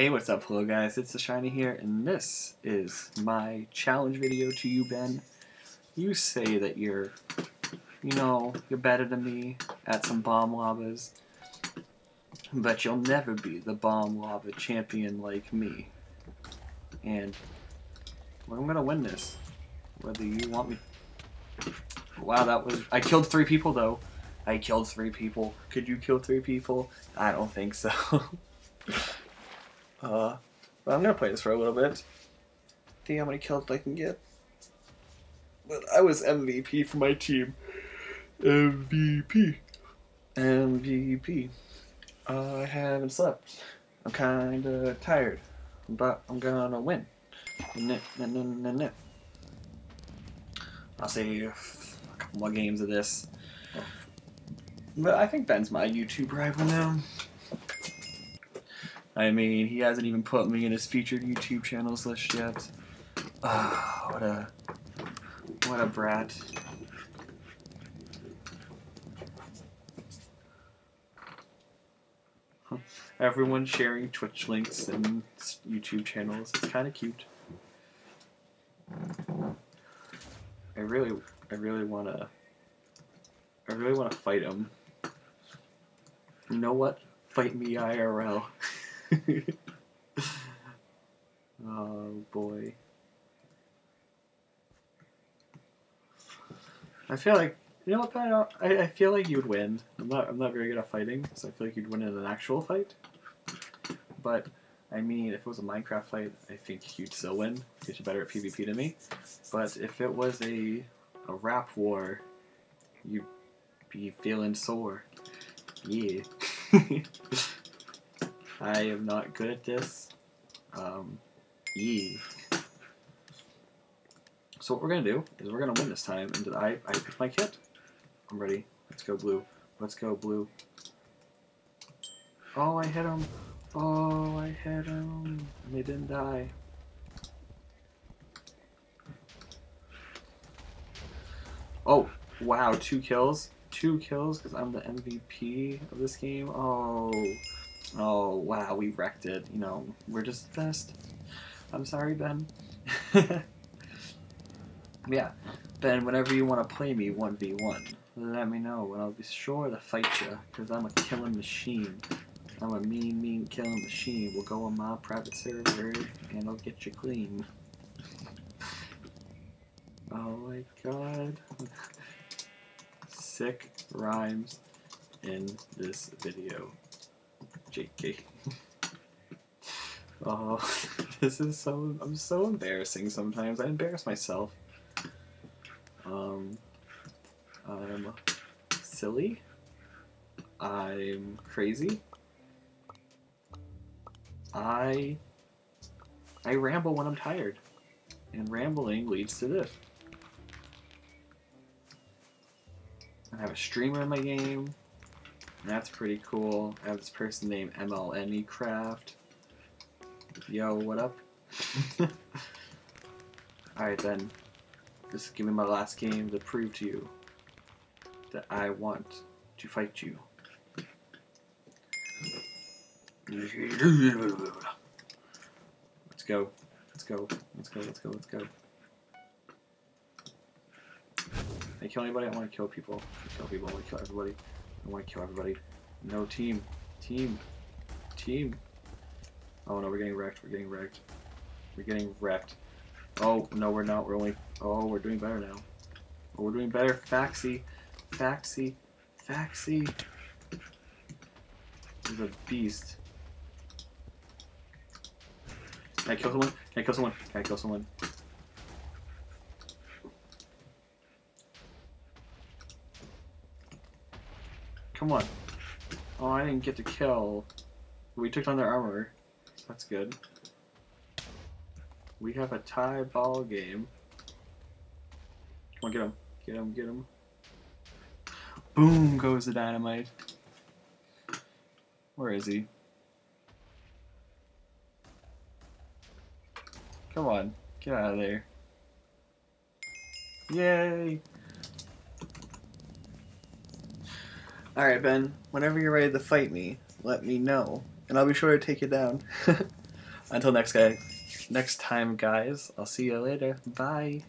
Hey, what's up, hello guys? It's DaShiny here, and this is my challenge video to you, Ben. You say that you're, you know, you're better than me at some bomb lobbers, but you'll never be the bomb lobber champion like me. And I'm gonna win this, whether you want me. Wow, that was I killed three people though. I killed three people. Could you kill three people? I don't think so. uh, but I'm gonna play this for a little bit. See how many kills I can get. But I was MVP for my team. MVP. MVP. I haven't slept. I'm kinda tired. But I'm gonna win. I'll save a couple more games of this. But I think Ben's my YouTube rival now. I mean, he hasn't even put me in his featured YouTube channels list yet. Ah, what a what a brat. Everyone sharing Twitch links and YouTube channels. It's kind of cute. I really, I really wanna, I really wanna fight him. You know what? Fight me IRL. oh boy. I feel like you know what? I, I feel like you'd win. I'm not. I'm not very good at fighting, so I feel like you'd win in an actual fight. But I mean, if it was a Minecraft fight, I think you'd still win because you're better at PvP than me. But if it was a a rap war, you'd be feeling sore. Yeah. I am not good at this. Um, yeah. So what we're gonna do is we're gonna win this time. And I I picked my kit. I'm ready. Let's go blue. Let's go blue. Oh, I hit him. Oh, I hit him. And they didn't die. Oh, wow, two kills. Two kills because I'm the MVP of this game. Oh, oh, wow, we wrecked it. You know, we're just the best. I'm sorry, Ben. yeah, Ben, whenever you want to play me 1v1, let me know and I'll be sure to fight you because I'm a killing machine. I'm a mean, mean killing machine. We'll go on my private server and I'll get you clean. Oh my god. Sick rhymes in this video. JK. oh, this is so, I'm so embarrassing sometimes. I embarrass myself. Um, I'm silly. I'm crazy. I I ramble when I'm tired. And rambling leads to this. I have a streamer in my game. That's pretty cool. I have this person named MLNE Craft. Yo, what up? Alright then. Just give me my last game to prove to you that I want to fight you. Let's go. Let's go. Let's go. Let's go. Let's go. I kill anybody? I want to kill people. I kill people. I want to kill everybody. I want to kill everybody. No team. Team. Team. Oh no, we're getting wrecked. We're getting wrecked. We're getting wrecked. Oh, no, we're not. We're only... Oh, we're doing better now. Oh, we're doing better. Faxy. Faxy. Faxy. He's a beast. Can I kill someone? Can I kill someone? Can I kill someone? Come on. Oh, I didn't get to kill. We took down their armor. That's good. We have a tie ball game. Come on, get him. Get him, get him. Boom goes the dynamite. Where is he? Come on, get out of there. Yay! Alright, Ben, whenever you're ready to fight me, let me know, and I'll be sure to take you down. Until next guy, next time, guys. I'll see you later. Bye.